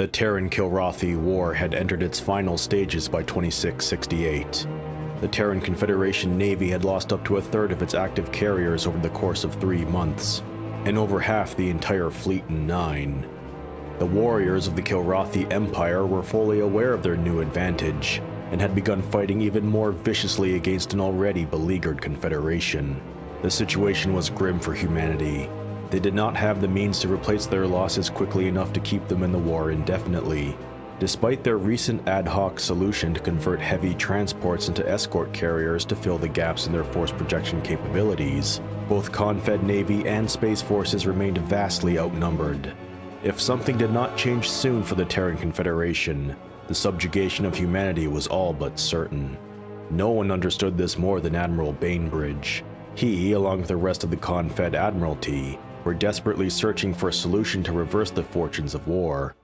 The Terran-Kilrathi War had entered its final stages by 2668. The Terran Confederation Navy had lost up to a third of its active carriers over the course of three months, and over half the entire fleet in nine. The warriors of the Kilrathi Empire were fully aware of their new advantage, and had begun fighting even more viciously against an already beleaguered confederation. The situation was grim for humanity. They did not have the means to replace their losses quickly enough to keep them in the war indefinitely. Despite their recent ad hoc solution to convert heavy transports into escort carriers to fill the gaps in their force projection capabilities, both Confed Navy and Space Forces remained vastly outnumbered. If something did not change soon for the Terran Confederation, the subjugation of humanity was all but certain. No one understood this more than Admiral Bainbridge. He, along with the rest of the Confed Admiralty, were desperately searching for a solution to reverse the fortunes of war,